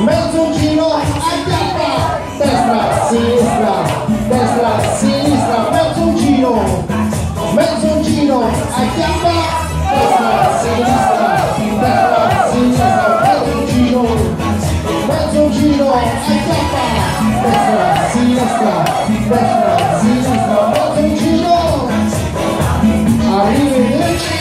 mezzo giro a chiappa destra, sinistra, destra, sinistra. Mezzo giro mezzo giro a chiappa destra, sinistra, destra, sinistra. Mezzo giro mezzo giro a chiappa destra, sinistra, destra, sinistra. Mezzo giro. Arrivederci